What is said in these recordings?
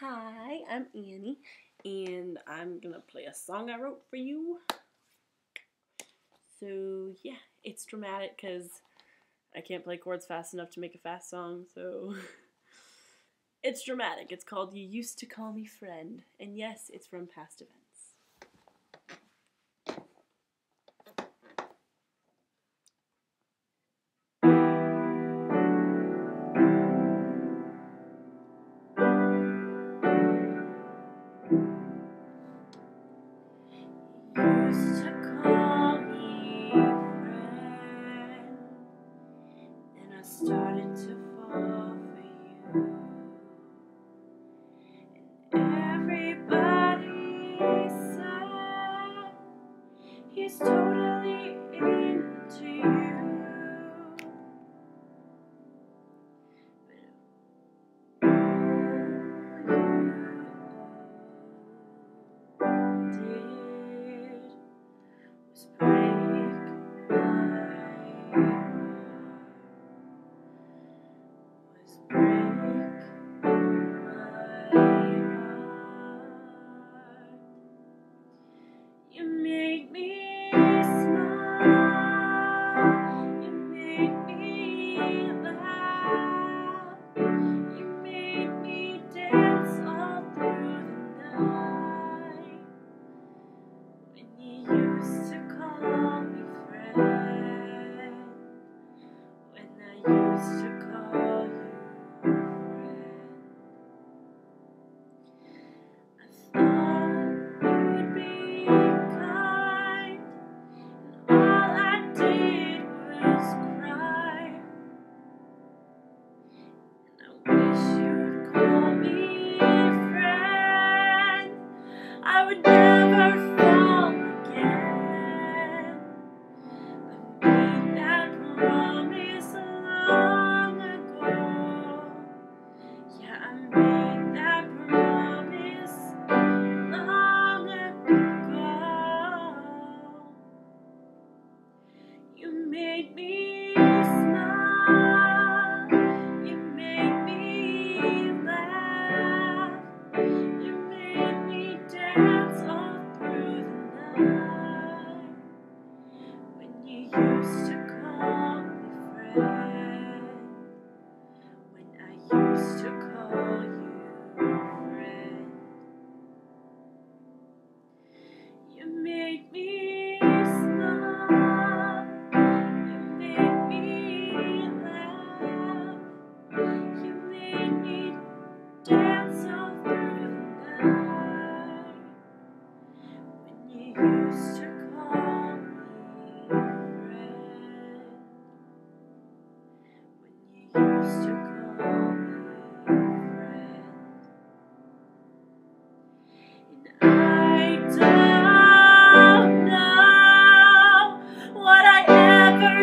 Hi, I'm Annie, and I'm gonna play a song I wrote for you. So, yeah, it's dramatic because I can't play chords fast enough to make a fast song, so. it's dramatic. It's called You Used to Call Me Friend, and yes, it's from past events. You made me Made me smile. You made me laugh. You made me dance all through the night. When you used to call me friend. When I used to call you friend. You made me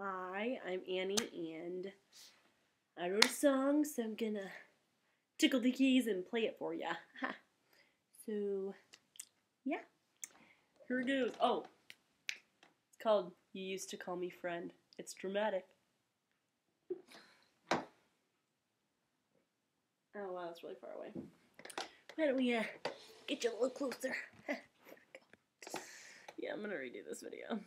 Hi, I'm Annie, and I wrote a song, so I'm gonna tickle the keys and play it for ya. so, yeah, here it goes. Oh, it's called "You Used to Call Me Friend." It's dramatic. Oh wow, that's really far away. Why don't we uh, get you a little closer? yeah, I'm gonna redo this video.